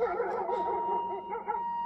Ha ha ha ha ha!